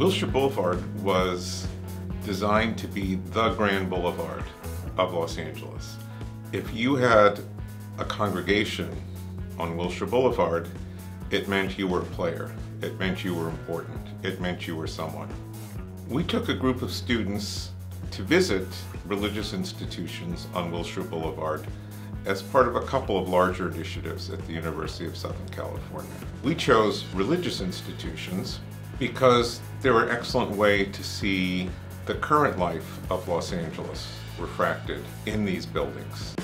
Wilshire Boulevard was designed to be the grand boulevard of Los Angeles. If you had a congregation on Wilshire Boulevard, it meant you were a player. It meant you were important. It meant you were someone. We took a group of students to visit religious institutions on Wilshire Boulevard as part of a couple of larger initiatives at the University of Southern California. We chose religious institutions because they're an excellent way to see the current life of Los Angeles refracted in these buildings.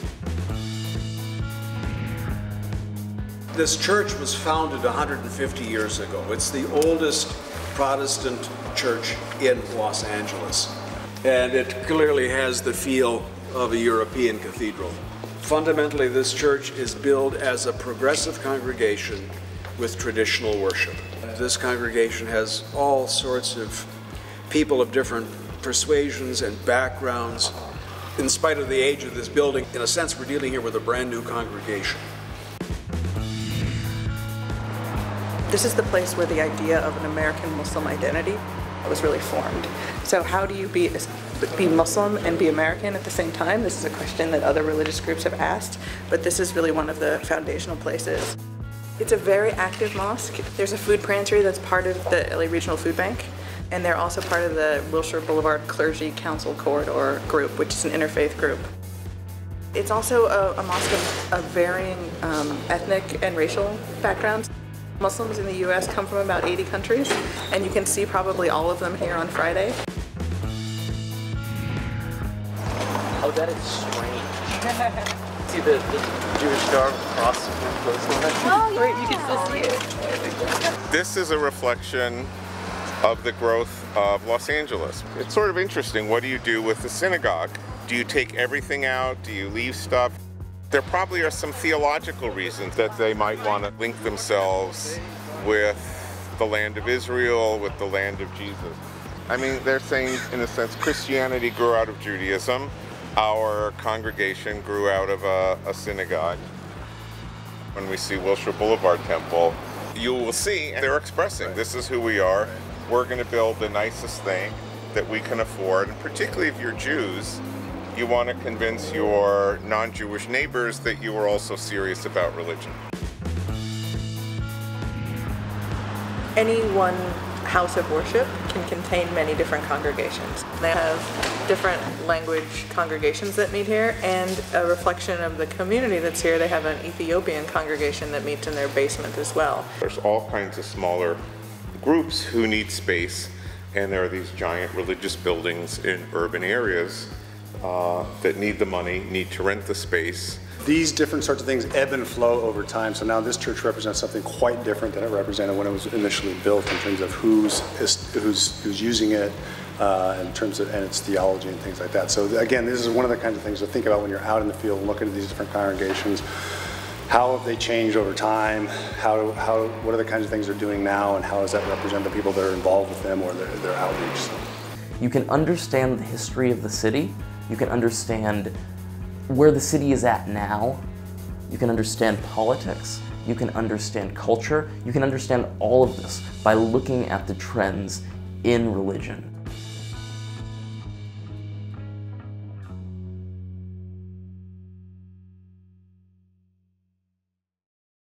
This church was founded 150 years ago. It's the oldest Protestant church in Los Angeles. And it clearly has the feel of a European cathedral. Fundamentally, this church is billed as a progressive congregation with traditional worship. This congregation has all sorts of people of different persuasions and backgrounds. In spite of the age of this building, in a sense, we're dealing here with a brand new congregation. This is the place where the idea of an American Muslim identity was really formed. So how do you be be Muslim and be American at the same time? This is a question that other religious groups have asked, but this is really one of the foundational places. It's a very active mosque. There's a food pantry that's part of the LA Regional Food Bank, and they're also part of the Wilshire Boulevard Clergy Council Corridor group, which is an interfaith group. It's also a, a mosque of, of varying um, ethnic and racial backgrounds. Muslims in the U.S. come from about 80 countries, and you can see probably all of them here on Friday. Oh, that is strange. see the, the Jewish star across the coastline? Oh, yeah. Right, you can still see it. This is a reflection of the growth of Los Angeles. It's sort of interesting. What do you do with the synagogue? Do you take everything out? Do you leave stuff? There probably are some theological reasons that they might want to link themselves with the land of Israel, with the land of Jesus. I mean, they're saying, in a sense, Christianity grew out of Judaism. Our congregation grew out of a, a synagogue. When we see Wilshire Boulevard Temple, you will see they're expressing this is who we are. We're going to build the nicest thing that we can afford, and particularly if you're Jews, you want to convince your non-Jewish neighbors that you are also serious about religion. Any one house of worship can contain many different congregations. They have different language congregations that meet here and a reflection of the community that's here. They have an Ethiopian congregation that meets in their basement as well. There's all kinds of smaller groups who need space and there are these giant religious buildings in urban areas uh, that need the money, need to rent the space. These different sorts of things ebb and flow over time. So now this church represents something quite different than it represented when it was initially built in terms of who's who's who's using it, uh, in terms of and its theology and things like that. So again, this is one of the kinds of things to think about when you're out in the field and looking at these different congregations. How have they changed over time? How, how, what are the kinds of things they're doing now, and how does that represent the people that are involved with them or their, their outreach? You can understand the history of the city you can understand where the city is at now. You can understand politics. You can understand culture. You can understand all of this by looking at the trends in religion.